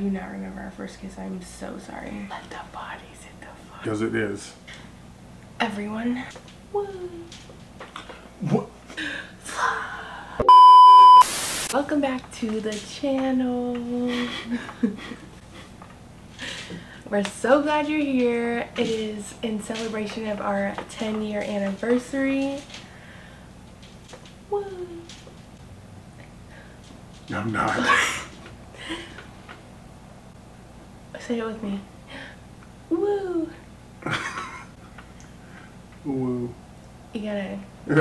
do not remember our first kiss. I'm so sorry. Let the bodies hit the floor. Because it is. Everyone. Woo. What? Welcome back to the channel. We're so glad you're here. It is in celebration of our 10 year anniversary. Woo. I'm not. Say it with me. Woo. Woo. You gotta,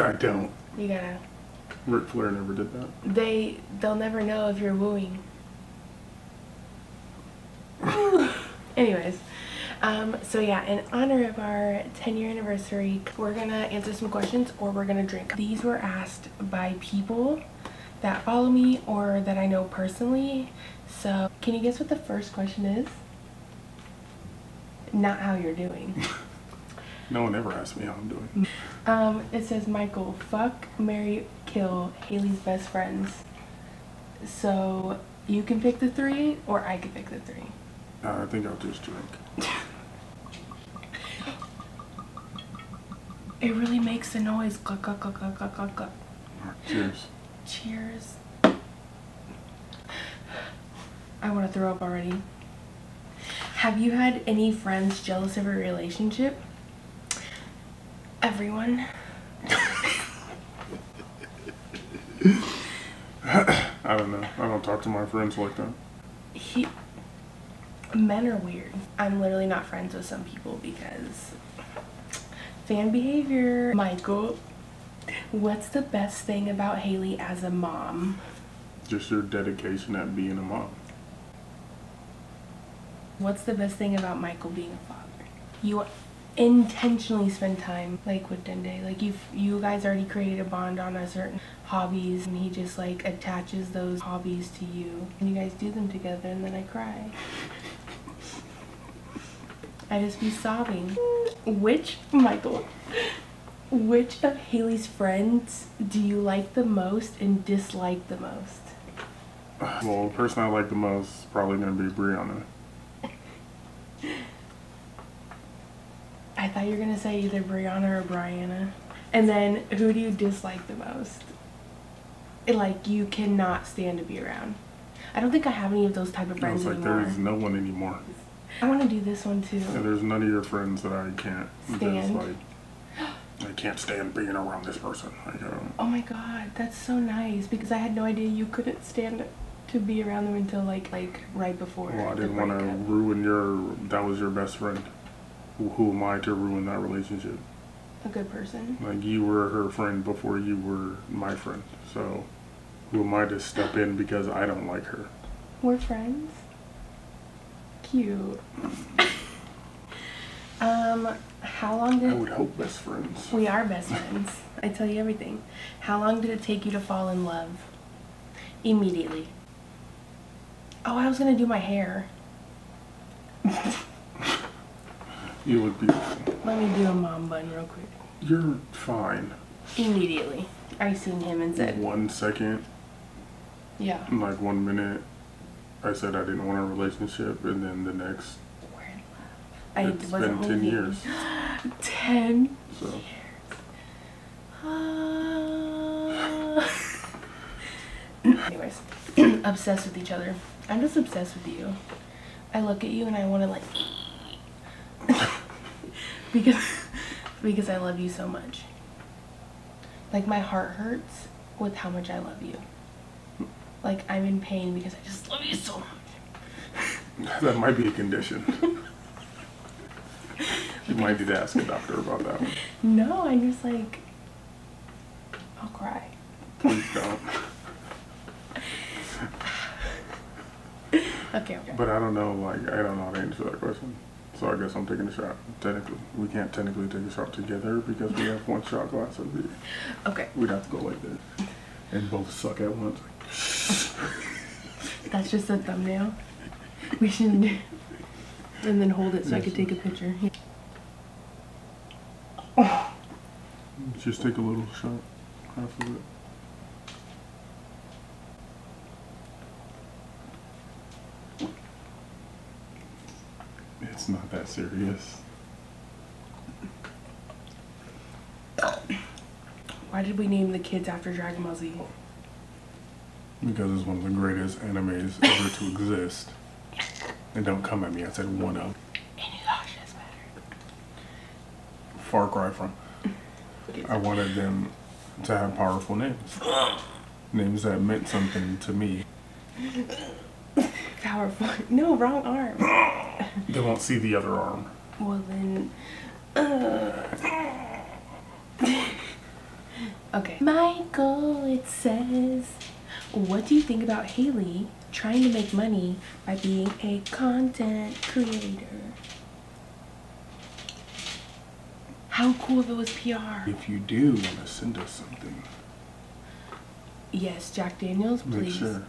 I don't. you gotta. Ric Flair never did that. They, they'll never know if you're wooing. Anyways, um, so yeah, in honor of our 10 year anniversary, we're gonna answer some questions or we're gonna drink. These were asked by people that follow me or that I know personally. So, can you guess what the first question is? Not how you're doing. No one ever asked me how I'm doing. Um, it says Michael, fuck, marry, kill Haylee's best friends. So you can pick the three, or I can pick the three. Uh, I think I'll just drink. It really makes a noise. Cluck, cluck, cluck, cluck, cluck. Cheers. Cheers. I want to throw up already. Have you had any friends jealous of your relationship? Everyone. I don't know. I don't talk to my friends like that. He, men are weird. I'm literally not friends with some people because fan behavior. Michael, what's the best thing about Haylee as a mom? Just your dedication at being a mom. What's the best thing about Michael being a father? You intentionally spend time like with Dende. Like you you guys already created a bond on a certain hobbies and he just like attaches those hobbies to you. And you guys do them together and then I cry. I just be sobbing. Which Michael which of Haylee's friends do you like the most and dislike the most? Well, the person I like the most is probably going to be Brianna. I thought you were gonna say either Brianna or Brianna. And then who do you dislike the most? It, like you cannot stand to be around. I don't think I have any of those type of I friends was like, anymore. there's no one anymore. I want to do this one too. And there's none of your friends that I can't Stand. like. I can't stand being around this person. Like, um, Oh my god, that's so nice because I had no idea you couldn't stand to be around them until like like right before. well, I didn't want to ruin your. That was your best friend. Who, who am I to ruin that relationship? A good person. Like you were her friend before you were my friend. So who am I to step in because I don't like her? We're friends. Cute. um, how long did I would hope best friends. We are best friends. I tell you everything. How long did it take you to fall in love? Immediately. Oh, I was gonna do my hair. You look beautiful. Let me do a mom bun real quick. You're fine. Immediately. I seen him and said, One second, yeah. like one minute, I said I didn't want a relationship, and then the next, We're in love. I it's wasn't been ten leaving. years. Ten So Ah. Anyways, obsessed with each other. I'm just obsessed with you. I look at you and I want to like because because I love you so much. Like my heart hurts with how much I love you. Like I'm in pain because I just love you so much. that might be a condition. you might need to ask a doctor about that one. No, I'm just like I'll cry. Please don't. Okay, okay. But I don't know, like, I don't know how to answer that question. So I guess I'm taking a shot. Technically, we can't technically take a shot together because we have one shot glass of beer. Okay. We'd have to go like this and both suck at once. That's just a thumbnail. We should do and then hold it so I could take a picture. Just take a little shot, half of it. It's not that serious. Why did we name the kids after Dragon Ball Z? Because it's one of the greatest animes ever to exist. And don't come at me, I said one of. Inuyasha's better. Far cry from. I wanted them to have powerful names. names that meant something to me. Powerful. No, wrong arm. They won't see the other arm. Well then. Uh. okay. Michael, it says, what do you think about Haylee trying to make money by being a content creator? How cool if it was PR? If you do want to send us something, Yes, Jack Daniels, please. make please. sure.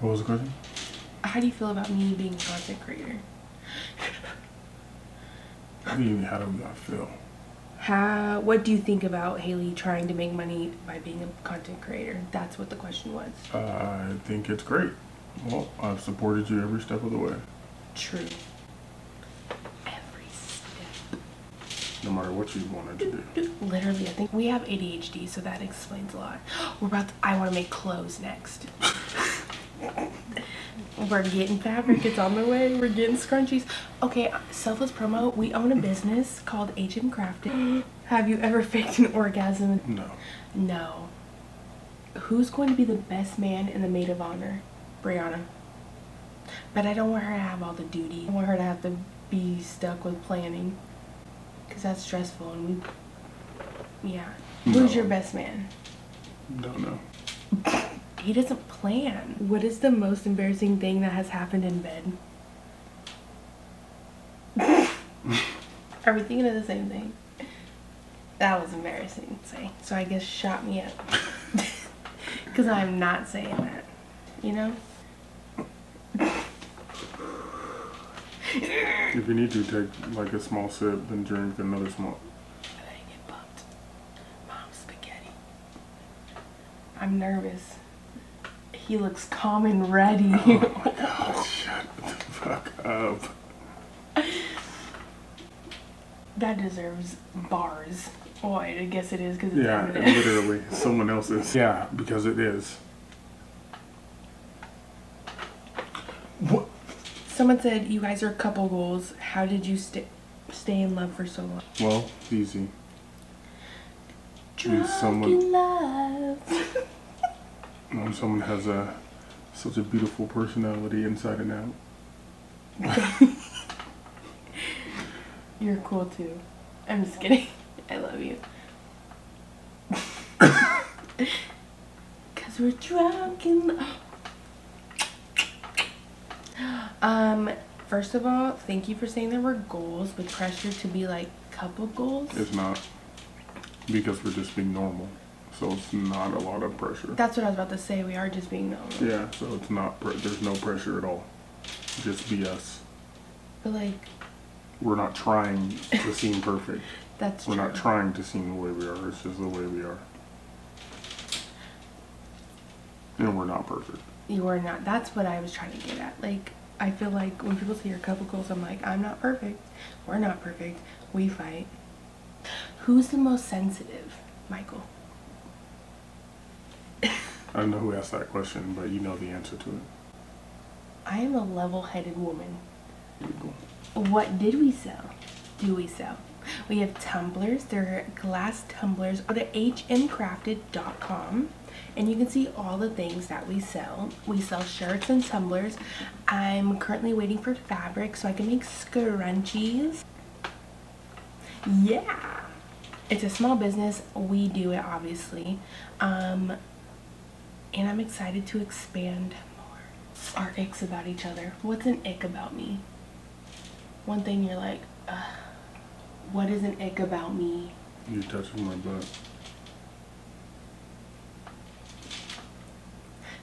What was the question? How do you feel about me being a content creator? How do you, how do I feel? How? What do you think about Haylee trying to make money by being a content creator? That's what the question was. Uh, I think it's great. Well, I've supported you every step of the way. True. Every step. No matter what you wanted to do. Literally, I think we have ADHD, so that explains a lot. We're about to, I want to make clothes next. We're getting fabric, it's on the way. We're getting scrunchies. Okay, uh, selfless promo. We own a business called HM Crafted. Have you ever faked an orgasm? No. No. Who's going to be the best man in the maid of honor? Brianna. But I don't want her to have all the duty. I want her to have to be stuck with planning. Because that's stressful and we. Yeah. Who's your best man? Don't know. He doesn't plan. What is the most embarrassing thing that has happened in bed? Are we thinking of the same thing? That was embarrassing to say. So I guess shot me up. Because I'm not saying that. You know? If you need to take like a small sip, then drink another small. I get bumped. Mom's spaghetti. I'm nervous. He looks calm and ready. Oh, shut the fuck up. that deserves bars. Well, I guess it is because it's Yeah, Eminem. literally. Someone else's. Yeah, because it is. What? Someone said you guys are a couple goals. How did you stay stay in love for so long? Well, easy. Drunk someone- in love. When someone has a such a beautiful personality inside and out. You're cool too. I'm just kidding. I love you. Cause we're drunk love. Um, first of all, thank you for saying there were goals with pressure to be like couple goals. It's not because we're just being normal, so it's not a lot of pressure. That's what I was about to say. We are just being normal. Yeah, so it's not. There's no pressure at all. Just be us. But like, We're not trying to seem perfect. that's true. We're true. not trying to seem the way we are. It's just the way we are. And we're not perfect. You are not. That's what I was trying to get at. Like, I feel like when people say you're couple goals, I'm like, I'm not perfect. We're not perfect. We fight. Who's the most sensitive? Michael. I don't know who asked that question, but you know the answer to it. I am a level headed woman. What did we sell? Do we sell? We have tumblers. They're glass tumblers. To hmcrafted.com and you can see all the things that we sell. We sell shirts and tumblers. I'm currently waiting for fabric so I can make scrunchies. Yeah. It's a small business. We do it obviously. Um, and I'm excited to expand more. Our icks about each other. What's an ick about me? One thing you're like, Ugh, what is an ick about me? You touching my butt.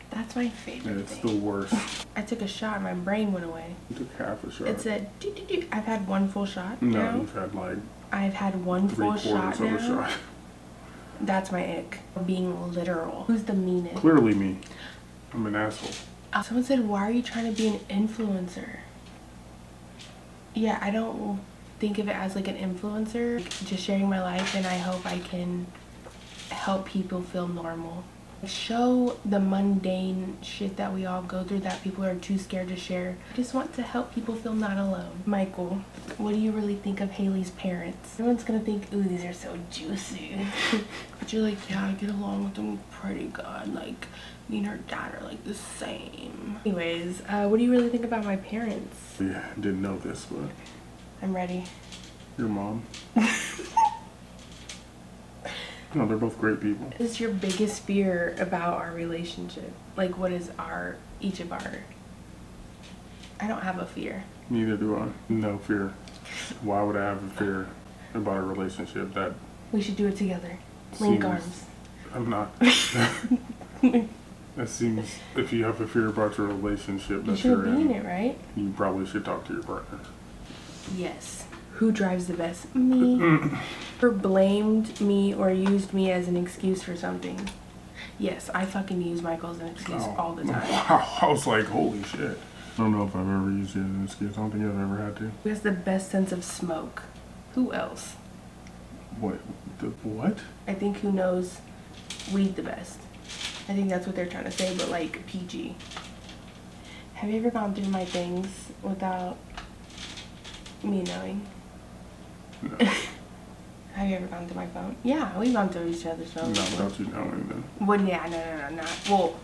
That's my favorite And it's thing. the worst. I took a shot my brain went away. You took half a shot. It said, doo, doo, doo. I've had one full shot no, now. you've had like I've had one full shot of a now. shot. That's my ick. Being literal. Who's the meanest? Clearly me. I'm an asshole. Uh, Someone said, why are you trying to be an influencer? yeah, I don't think of it as like an influencer, just sharing my life, and I hope I can help people feel normal. Show the mundane shit that we all go through that people are too scared to share. I just want to help people feel not alone. Michael, what do you really think of Haylee's parents? Everyone's gonna think, ooh, these are so juicy. but you're like, yeah, I get along with them pretty good. Like, me and her dad are like the same. Anyways, uh, what do you really think about my parents? Yeah, didn't know this, but I'm ready. your mom. no, they're both great people. What is your biggest fear about our relationship? Like, what is our, each of our, I don't have a fear. Neither do I. No fear. Why would I have a fear about a relationship that We should do it together. Link Seems- arms. I'm not? That seems if you have a fear about your relationship You that should you're be in in, it, right? you probably should talk to your partner. Yes. Who drives the best? Me. or blamed me or used me as an excuse for something. Yes, I fucking use Michael as an excuse Oh, all the time. Wow, I was like, holy shit. I don't know if I've ever used it as an excuse. I don't think I've ever had to. Who has the best sense of smoke? Who else? What? The what? I think who knows weed the best. I think that's what they're trying to say, but like PG. Have you ever gone through my things without me knowing? No, Have you ever gone through my phone? Yeah, we've gone through each other's phones. not phones. without you knowing then. Well, yeah, no, no, no, not. Well,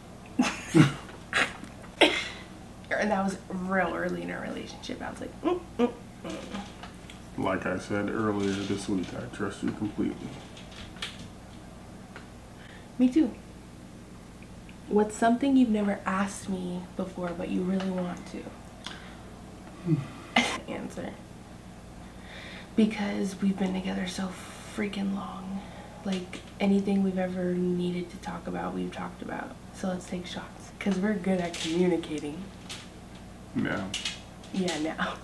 and that was real early in our relationship. I was like, mm, mm, mm. Like I said earlier this week, I trust you completely. me too. What's something you've never asked me before, but you really want to? Answer. Because we've been together so freaking long. Like anything we've ever needed to talk about, we've talked about. So let's take shots. Because we're good at communicating. Now, Yeah, now.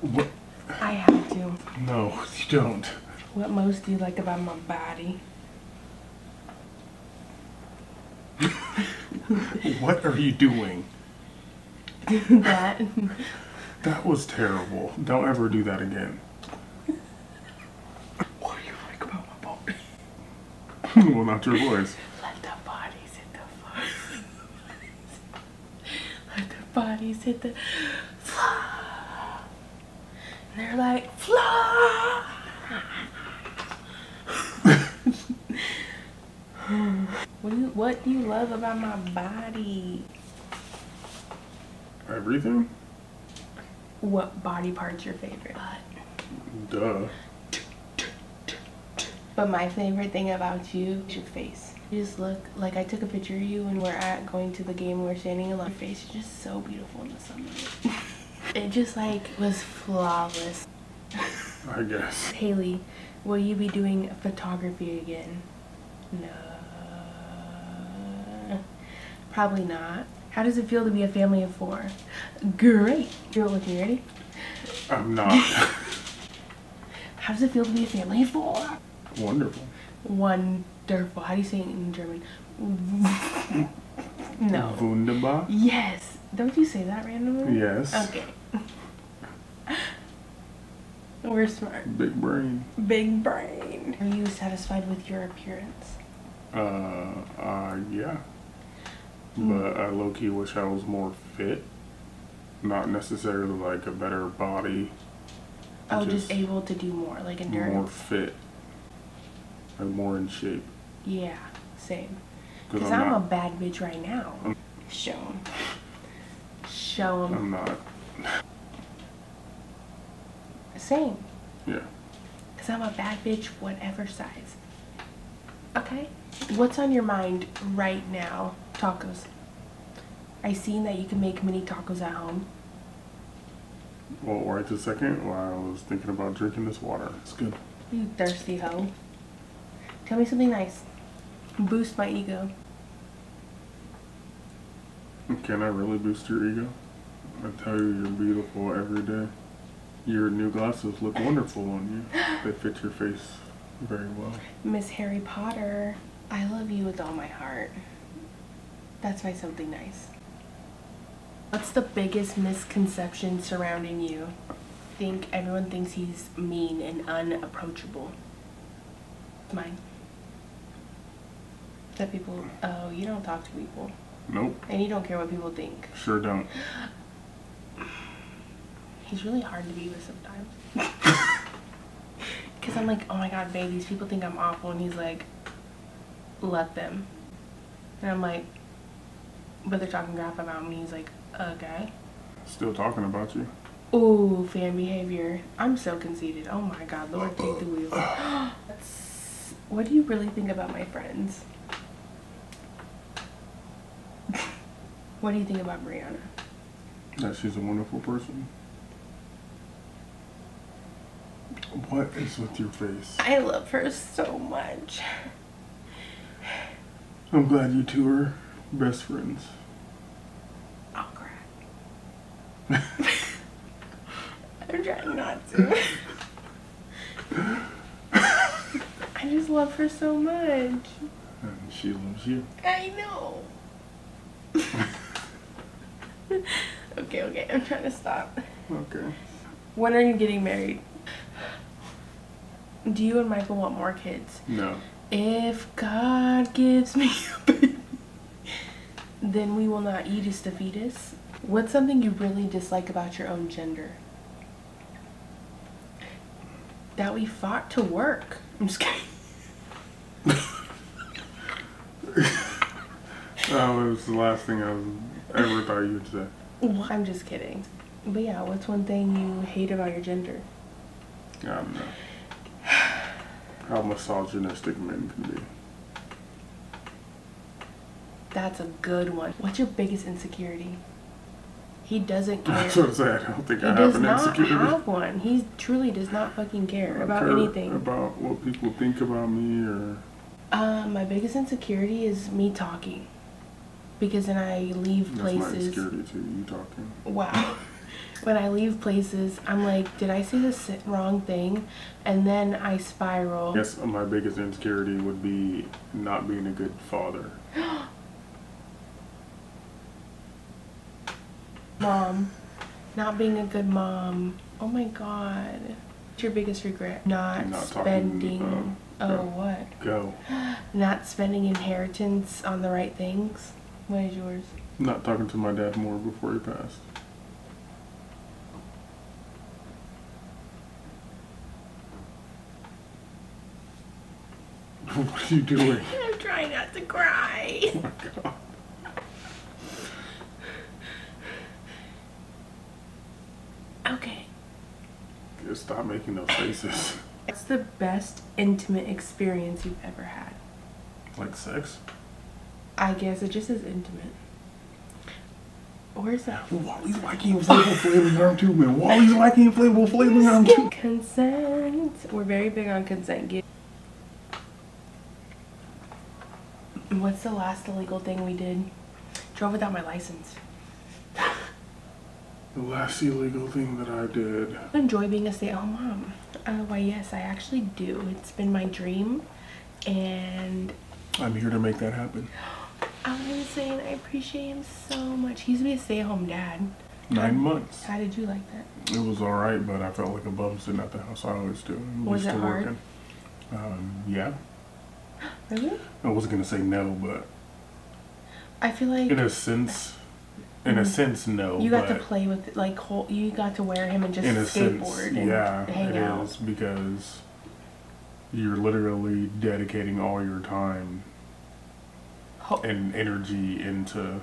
what? I have to. No, you don't. What most do you like about my body? What are you doing? that. That was terrible. Don't ever do that again. What do you like about my body? well, not your voice. Let the bodies hit the floor. Let the bodies hit the floor. And they're like, floor. What do you What do you love about my body? Everything? What body part's your favorite? Duh. But my favorite thing about you is your face. You just look like I took a picture of you when we're at going to the game. We're standing alone. Your face is just so beautiful in the sunlight. it just like was flawless. I guess. Haylee, will you be doing photography again? No. Probably not. How does it feel to be a family of four? Great. Do it with me. Ready? I'm not. How does it feel to be a family of four? Wonderful. Wonderful. How do you say it in German? no. Wunderbar? Yes. Don't you say that randomly? Yes. Okay. We're smart. Big brain. Big brain. Are you satisfied with your appearance? Uh, uh, yeah. But I low key wish I was more fit. Not necessarily like a better body. Oh, just, Just able to do more, like More fit. Like more in shape. Yeah, same. Because I'm, I'm, a bad bitch right now. I'm- Show 'em. Show 'em. I'm not. Same. Yeah. Because I'm a bad bitch, whatever size. Okay? What's on your mind right now? Tacos. I seen that you can make mini tacos at home. Well, right this second, while I was thinking about drinking this water. It's good. You thirsty hoe. Tell me something nice. Boost my ego. Can I really boost your ego? I tell you, you're beautiful every day. Your new glasses look wonderful on you. They fit your face very well. Miss Harry Potter. I love you with all my heart. That's my something nice. What's the biggest misconception surrounding you? I think everyone thinks he's mean and unapproachable. Mine. That people, oh, you don't talk to people. Nope. And you don't care what people think. Sure don't. He's really hard to be with sometimes. Because I'm like, oh my god, babe, these people think I'm awful. And he's like, let them. And I'm like, but they're talking crap about me. He's like, okay. Still talking about you. Ooh, fan behavior. I'm so conceited. Oh my god, Lord, take the wheel. what do you really think about my friends? what do you think about Brianna? That she's a wonderful person. What is with your face? I love her so much. I'm glad you two are best friends. I'll cry. I'm trying not to. I just love her so much. And she loves you. I know. okay, okay, I'm trying to stop. Okay. When are you getting married? Do you and Michael want more kids? No. If God gives me a baby, then we will not eat as the fetus. What's something you really dislike about your own gender? that we fought to work. I'm just kidding. that was the last thing I was, ever thought you'd say. I'm just kidding. But yeah, what's one thing you hate about your gender? I don't know. How misogynistic men can be. That's a good one. What's your biggest insecurity? He doesn't care. That's what I said. I don't think he I have an insecurity. He does not have one. He truly does not fucking care I about care anything. About what people think about me or. Uh, my biggest insecurity is me talking. Because then I leave That's my places. insecurity too. You talking. Wow. when I leave places, I'm like, did I say the wrong thing? And then I spiral. Yes, my biggest insecurity would be not being a good father. Mom. Not being a good mom. Oh my god. What's your biggest regret? Not, Not talking, spending. uh, oh, no. what? Go. Not spending inheritance on the right things. What is yours? Not talking to my dad more before he passed. What are you doing? I'm trying not to cry. Oh my god. Okay. Just stop making those faces. What's the best intimate experience you've ever had? Like sex? I guess it just is intimate. Where's that? Wally's liking inflatable flailing arm too, man. Wally's liking inflatable flailing arm too. Consent. We're very big on consent. Get- What's the last illegal thing we did? Drove without my license. The last illegal thing that I did. I enjoy being a stay-at-home mom. Uh, why, yes, I actually do. It's been my dream, and I'm here to make that happen. I was saying I appreciate him so much. He used to be a stay-at-home dad. Nine months. How did you like that? It was alright, but I felt like a bum sitting at the house. I always do. I'm Was it to hard? working. Um, yeah. Really? I wasn't gonna say no, but I feel like in a sense, in a sense, no. you got to play with like whole. You got to wear him and just in a skateboard sense, and yeah, hang it out. is because you're literally dedicating all your time Ho- and energy into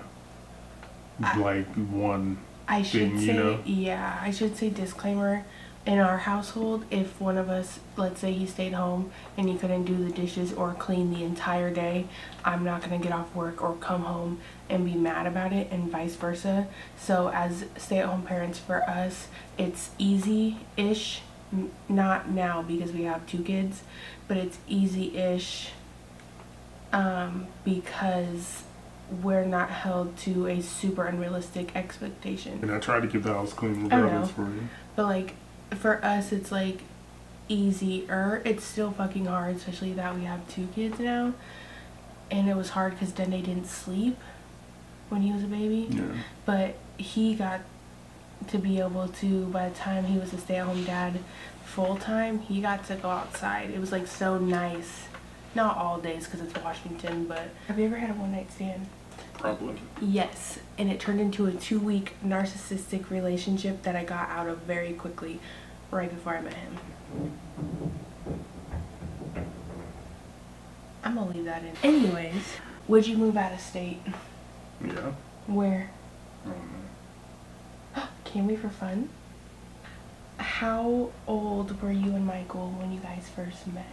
I- like one. I should say, you know? yeah, I should say disclaimer. In our household, if one of us, let's say he stayed home and he couldn't do the dishes or clean the entire day, I'm not gonna get off work or come home and be mad about it, and vice versa. So, as stay-at-home parents, for us, it's easy-ish. Not now because we have two kids, but it's easy-ish um, because we're not held to a super unrealistic expectation. And I tried to keep the house clean regardless for you. But like for us it's like easier. It's still fucking hard, especially that we have two kids now. and it was hard because Dende didn't sleep when he was a baby. Yeah. But he got to be able to, by the time he was a stay at home dad full time, he got to go outside. It was like so nice. Not all days because it's Washington, but have you ever had a one night stand? Probably. Yes, and it turned into a two week narcissistic relationship that I got out of very quickly right before I met him. I'm gonna leave that in. Anyways, would you move out of state? Yeah. Where? Can we for fun? How old were you and Michael when you guys first met?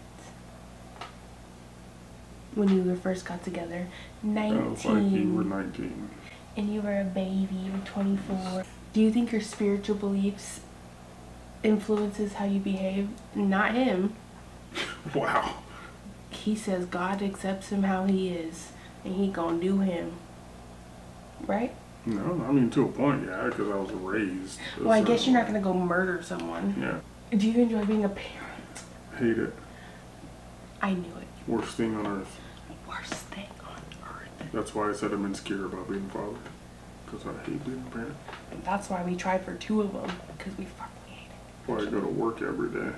When you were first got together? That was like you were 19. 19. and you were a baby, you were 24. Do you think your spiritual beliefs influences how you behave? Not him. Wow. He says God accepts him how he is, and he gonna do him. Right? No, I mean to a point, yeah, because I was raised. Well, I guess you're not gonna go murder someone. Yeah. Do you enjoy being a parent? Hate it. I knew it. Worst thing on earth. Worst thing on earth. That's why I said I'm insecure about being a father. Because I hate being a parent. And that's why we tried for two of them, because we fucking hate it. why I go to work every day.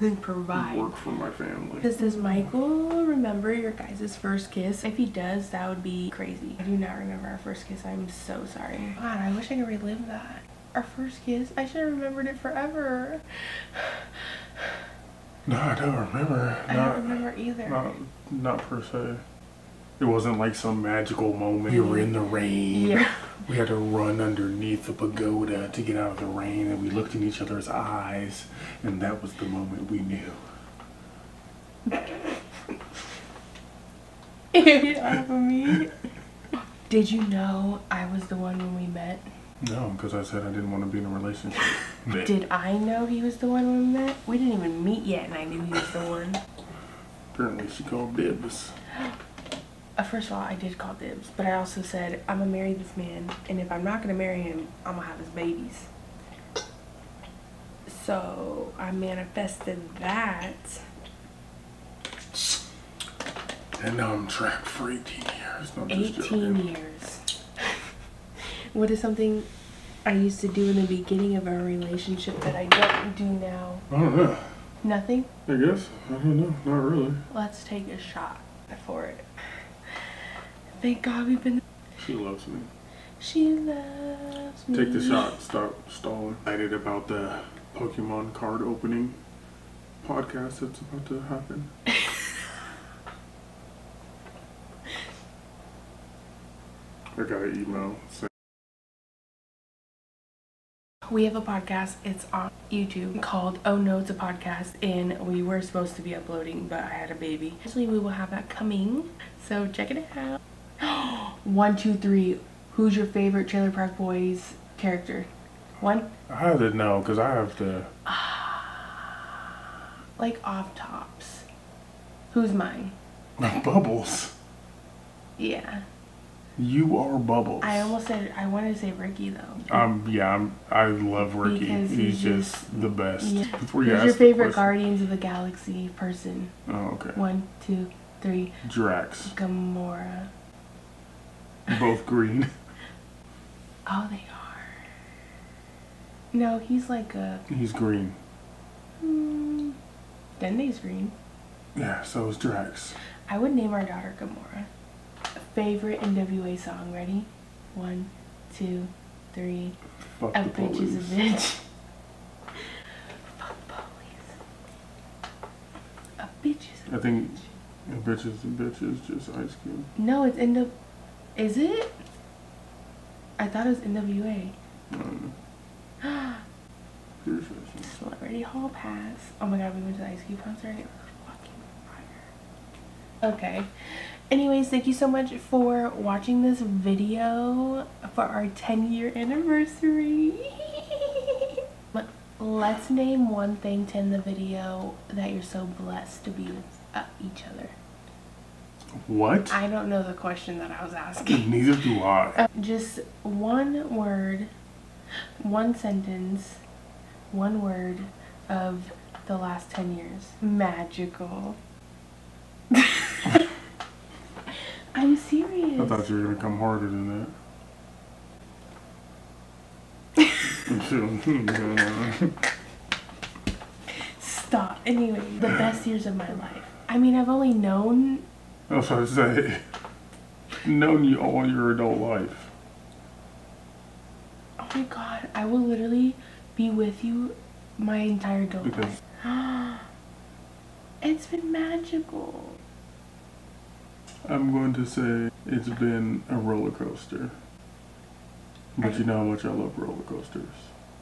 And provide. Work for my family. Does, does Michael remember your guys' first kiss? If he does, that would be crazy. I do not remember our first kiss. I'm so sorry. God, I wish I could relive that. Our first kiss? I should have remembered it forever. No, I don't remember. I Not, don't remember either. not, not per se. It wasn't like some magical moment. We were in the rain. Yeah. We had to run underneath the pagoda to get out of the rain, and we looked in each other's eyes, and that was the moment we knew. Get off of me. Did you know I was the one when we met? No, because I said I didn't want to be in a relationship. Did I know he was the one when we met? We didn't even meet yet, and I knew he was the one. Apparently, she called dibs. Uh, first of all, I did call dibs, but I also said I'm gonna marry this man, and if I'm not gonna marry him, I'm gonna have his babies. So I manifested that. And now I'm trapped for 18 years. No, 18 joking. years. what is something I used to do in the beginning of our relationship that I don't do now? I don't know. Nothing? I guess. I don't know. Not really. Let's take a shot for it. Thank God we've been. She loves me. She loves me. Take the shot. Stop stalling. Excited about the Pokemon card opening podcast that's about to happen. I got an email saying We have a podcast. It's on YouTube called Oh No, It's a Podcast, and we were supposed to be uploading, but I had a baby. Actually, we will have that coming, so check it out. One, two, three. Who's your favorite Trailer Park Boys character? One, I have to know because I have to. like off tops. Who's mine? Bubbles. Yeah, You are Bubbles. I almost said I wanted to say Ricky though. Um, yeah, I'm, I love Ricky. Because he's, he's just, the best. Yeah. Before you Who's ask your favorite Guardians of the Galaxy person? Oh, okay. One, two, three. Drax. Gamora. Both green. Oh, they are. No, he's like a. He's green. Hmm. Dende's green. Yeah, so is Drax. I would name our daughter Gamora. Favorite NWA song. Ready? One, two, three. Fuck A the bitch is a bitch. Fuck police. A bitch is a I think a bitch is a bitch is just Ice Cube. No, it's N. Is it? I thought it was NWA. I don't know. Pretty sure it's- Celebrity Hall Pass. Oh my god, we went to the Ice Cube concert. It was fucking fire. Okay. Anyways, thank you so much for watching this video for our 10 year anniversary. Let's name one thing to end the video that you're so blessed to be with uh, each other. What? I don't know the question that I was asking. Neither do I. Uh, just one word, one sentence, one word of the last 10 years. Magical. I'm serious. I thought you were gonna come harder than that. Stop. Anyway, the best years of my life. I mean, I've only known. I was about to say, known you all your adult life. Oh my god, I will literally be with you my entire adult Because life. it's been magical. I'm going to say it's been a roller coaster. But you know how much I love roller coasters.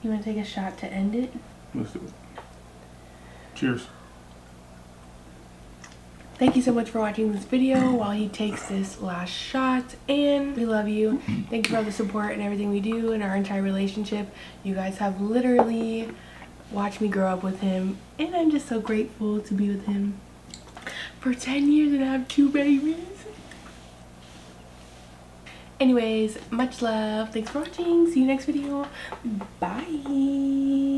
You want to take a shot to end it? Let's do it. Cheers. Thank you so much for watching this video while he takes this last shot. And we love you. Thank you for all the support and everything we do in our entire relationship. You guys have literally watched me grow up with him. And I'm just so grateful to be with him for 10 years and have two babies. Anyways, much love. Thanks for watching. See you next video. Bye.